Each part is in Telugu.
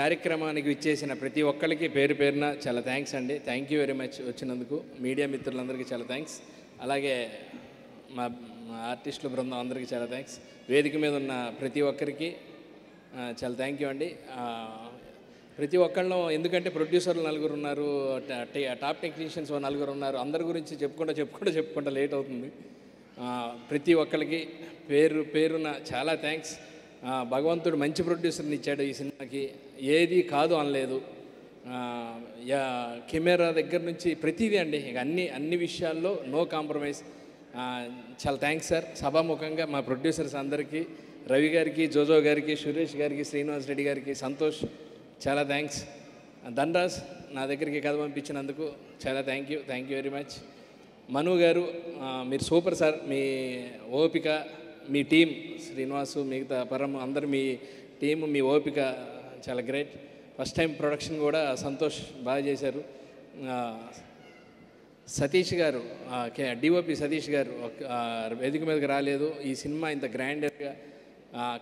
కార్యక్రమానికి ఇచ్చేసిన ప్రతి ఒక్కరికి పేరు పేరున చాలా థ్యాంక్స్ అండి. థ్యాంక్ యూ వెరీ మచ్ వచ్చినందుకు. మీడియా మిత్రులందరికీ చాలా థ్యాంక్స్ అలాగే మా మా ఆర్టిస్టుల బృందం అందరికీ చాలా థ్యాంక్స్ వేదిక మీద ఉన్న ప్రతి ఒక్కరికి చాలా థ్యాంక్ యూ అండి. ప్రతి ఒక్కళ్ళం ఎందుకంటే ప్రొడ్యూసర్లు నలుగురు ఉన్నారు టాప్ టెక్నీషియన్స్ నలుగురు ఉన్నారు. అందరి గురించి చెప్పుకుంటూ చెప్పుకుంటూ చెప్పుకుంటూ లేట్ అవుతుంది. ప్రతి ఒక్కరికి పేరు పేరున చాలా థ్యాంక్స్ భగవంతుడు మంచి ప్రొడ్యూసర్ని ఇచ్చాడు ఈ సినిమాకి. ఏది కాదు అనలేదు. యా కెమెరా దగ్గర నుంచి ప్రతిదీ అండి. ఇక అన్ని అన్ని విషయాల్లో నో కాంప్రమైజ్. చాలా థ్యాంక్స్ సార్. సభాముఖంగా మా ప్రొడ్యూసర్స్ అందరికీ రవి గారికి జోజో గారికి సురేష్ గారికి శ్రీనివాస్ రెడ్డి గారికి సంతోష్. చాలా థ్యాంక్స్ ధనరాజ్ నా దగ్గరికి కథ పంపించినందుకు చాలా thank you. Thank you very much. Manu గారు మీరు సూపర్ సార్. మీ ఓపిక మీ టీం శ్రీనివాసు మిగతా పరం అందరు మీ టీం మీ ఓపిక చాలా గ్రేట్. ఫస్ట్ టైం ప్రొడక్షన్ కూడా సంతోష్ బాగా చేశారు. సతీష్ గారు డిఓపి సతీష్ గారు వేదిక మీదకి రాలేదు. ఈ సినిమా ఇంత గ్రాండర్గా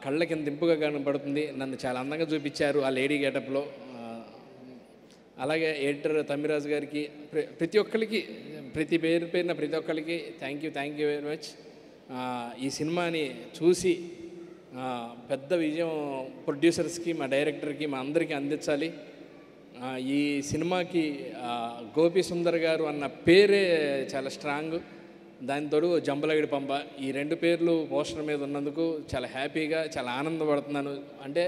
కళ్ళ కింద దింపుగా కనబడుతుంది నన్ను చాలా అందంగా చూపించారు ఆ లేడీ గెటప్లో. అలాగే ఎడిటర్ తమ్మిరాజు గారికి ప్రతి ఒక్కరికి ప్రతి పేరు పేరున ప్రతి ఒక్కరికి thank you thank you very much ఈ సినిమాని చూసి పెద్ద విజయం ప్రొడ్యూసర్స్కి మా డైరెక్టర్కి మా అందరికీ అందించాలి. ఈ సినిమాకి గోపి సుందర్ గారు అన్న పేరే చాలా స్ట్రాంగ్. దాని తోడు జంబలగిడి పంప ఈ రెండు పేర్లు పోస్టర్ మీద ఉన్నందుకు చాలా హ్యాపీగా చాలా ఆనందపడుతున్నాను. అంటే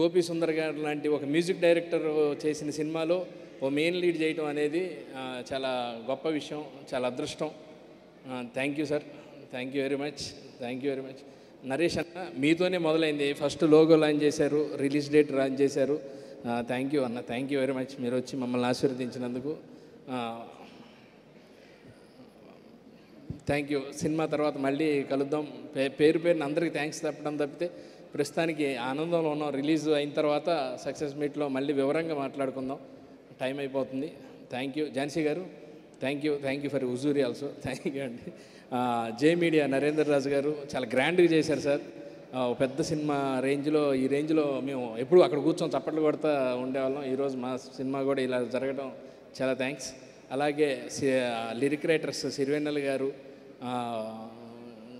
గోపి సుందర్ గారు లాంటి ఒక మ్యూజిక్ డైరెక్టర్ చేసిన సినిమాలో ఓ మెయిన్ లీడ్ చేయటం అనేది చాలా గొప్ప విషయం చాలా అదృష్టం. Thank you sir. Thank you very much thank you very much Naresh అన్న మీతోనే మొదలైంది. ఫస్ట్ లోగో లాంచ్ చేశారు రిలీజ్ డేట్ లాంచ్ చేశారు. థ్యాంక్ యూ అన్న థ్యాంక్ యూ వెరీ మచ్ మీరు వచ్చి మమ్మల్ని ఆశీర్వదించినందుకు. థ్యాంక్ యూ సినిమా తర్వాత మళ్ళీ కలుద్దాం. పే పేరు పేరుని అందరికీ థ్యాంక్స్ చెప్పడం తప్పితే ప్రస్తుతానికి ఆనందంలో ఉన్నాం. రిలీజ్ అయిన తర్వాత సక్సెస్ మీట్లో మళ్ళీ వివరంగా మాట్లాడుకుందాం. టైం అయిపోతుంది. థ్యాంక్ యూ ఝాన్సీ గారు thank you thank you for హుజూరి also thank you అండి. జే మీడియా నరేందర్ రాజు గారు చాలా గ్రాండ్గా చేశారు సార్. పెద్ద సినిమా రేంజ్లో ఈ రేంజ్లో మేము ఎప్పుడు అక్కడ కూర్చొని చప్పట్లు కొడతా ఉండేవాళ్ళం. ఈరోజు మా సినిమా కూడా ఇలా జరగడం చాలా థ్యాంక్స్ అలాగే లిరిక్ రైటర్స్ సిరివెన్నెల గారు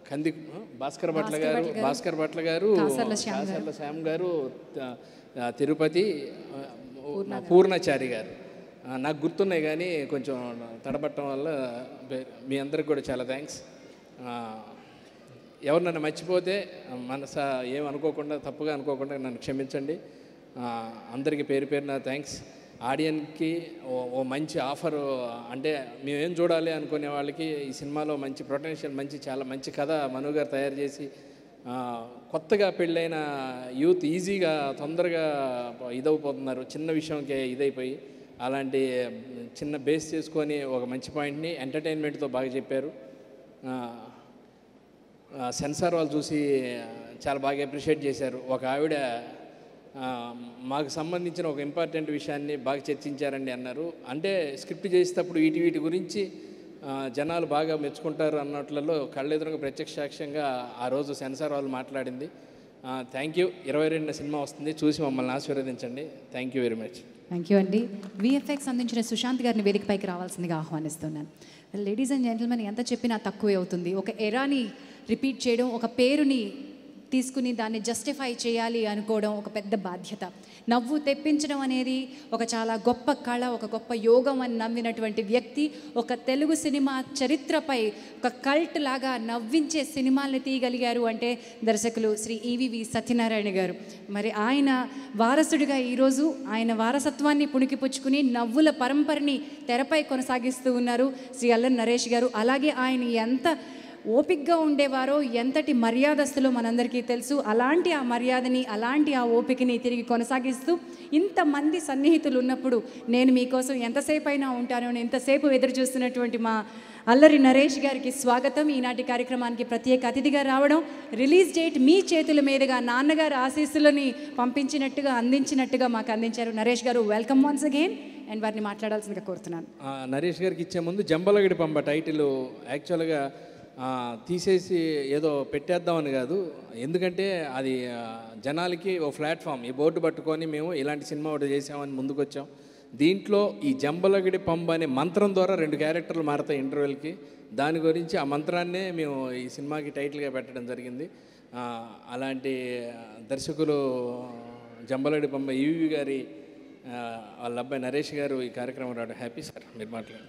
కంది భాస్కర్ భట్ల గారు భాస్కర్ భట్ల గారు కాసర్ల శ్యామ్ గారు. తిరుపతి పూర్ణచారి గారు. నాకు గుర్తున్నాయి కానీ కొంచెం తడబట్టడం వల్ల మీ అందరికి కూడా చాలా థ్యాంక్స్ ఎవరు నన్ను మర్చిపోతే మనస ఏమనుకోకుండా తప్పుగా అనుకోకుండా నన్ను క్షమించండి. అందరికీ పేరు పేరున థ్యాంక్స్ ఆడియన్కి ఓ ఓ మంచి ఆఫర్ అంటే మేమేం చూడాలి అనుకునే వాళ్ళకి ఈ సినిమాలో మంచి పొటెన్షియల్ మంచి చాలా మంచి కథ మను గారు తయారు చేసి కొత్తగా పెళ్ళైన యూత్ ఈజీగా తొందరగా ఇదైపోతున్నారు చిన్న విషయంకే ఇదైపోయి. అలాంటి చిన్న బేస్ చేసుకొని ఒక మంచి పాయింట్ని ఎంటర్టైన్మెంట్తో బాగా చెప్పారు. సెన్సార్ వాళ్ళు చూసి చాలా బాగా అప్రిషియేట్ చేశారు. ఒక ఆవిడ మాకు సంబంధించిన ఒక ఇంపార్టెంట్ విషయాన్ని బాగా చర్చించారండి అన్నారు. అంటే స్క్రిప్ట్ చేసేటప్పుడు వీటి వీటి గురించి జనాలు బాగా మెచ్చుకుంటారు అన్నట్లలో కళ్ళెదురుగా ప్రత్యక్ష సాక్ష్యంగా ఆ రోజు సెన్సార్ వాళ్ళు మాట్లాడింది. Thank you. ఇరవై రెండు సినిమా వస్తుంది. చూసి మమ్మల్ని ఆశీర్వదించండి. Thank you very much. Thank you అండి విఎఫ్ఎక్స్ అందించిన సుశాంత్ గారిని వేదికపైకి రావాల్సిందిగా ఆహ్వానిస్తున్నాను. లేడీస్ అండ్ జెంటిల్మెన్ ఎంత చెప్పినా తక్కువే అవుతుంది. ఒక ఎరాని రిపీట్ చేయడం ఒక పేరుని తీసుకుని దాన్ని జస్టిఫై చేయాలి అనుకోవడం ఒక పెద్ద బాధ్యత. నవ్వు తెప్పించడం అనేది ఒక చాలా గొప్ప కళ ఒక గొప్ప యోగం అని నమ్మినటువంటి వ్యక్తి ఒక తెలుగు సినిమా చరిత్రపై ఒక కల్ట్ లాగా నవ్వించే సినిమాల్ని తీయగలిగారు అంటే దర్శకులు శ్రీ ఈవివి సత్యనారాయణ గారు. మరి ఆయన వారసుడిగా ఈరోజు ఆయన వారసత్వాన్ని పుణికిపుచ్చుకుని నవ్వుల పరంపరని తెరపై కొనసాగిస్తూ ఉన్నారు శ్రీ అల్లన్ నరేష్ గారు. అలాగే ఆయన ఎంత ఓపిక్గా ఉండేవారో ఎంతటి మర్యాదస్తులో మనందరికీ తెలుసు అలాంటి ఆ మర్యాదని అలాంటి ఆ ఓపికని తిరిగి కొనసాగిస్తూ ఇంతమంది సన్నిహితులు ఉన్నప్పుడు నేను మీకోసం ఎంతసేపు అయినా ఉంటానో నేను ఎంతసేపు ఎదురు చూస్తున్నటువంటి మా అల్లరి నరేష్ గారికి స్వాగతం. ఈనాటి కార్యక్రమానికి ప్రత్యేక అతిథిగా రావడం రిలీజ్ డేట్ మీ చేతుల మీదుగా నాన్నగారు ఆశీస్సులని పంపించినట్టుగా అందించినట్టుగా మాకు అందించారు. నరేష్ గారు వెల్కమ్ వన్స్ అగైన్. అండ్ వారిని మాట్లాడాల్సిందిగా కోరుతున్నాను. నరేష్ గారికి ఇచ్చే ముందు జంబలగడి పంప టైటిల్ యాక్చువల్గా తీసేసి ఏదో పెట్టేద్దామని కాదు. ఎందుకంటే అది జనాలకి ఓ ప్లాట్ఫామ్. ఈ బోర్డు పట్టుకొని మేము ఇలాంటి సినిమా ఒకటి చేసామని ముందుకొచ్చాం. దీంట్లో ఈ జంబలగిడి పంబ అనే మంత్రం ద్వారా రెండు క్యారెక్టర్లు మారతాయి ఇంటర్వెల్కి. దాని గురించి ఆ మంత్రాన్నే మేము ఈ సినిమాకి టైటిల్గా పెట్టడం జరిగింది. అలాంటి దర్శకులు జంబలగిడి పంబ ఈవి గారి వాళ్ళ అబ్బాయి నరేష్ గారు ఈ కార్యక్రమం రావడం. హ్యాపీ సార్ మీరు మాట్లాడారు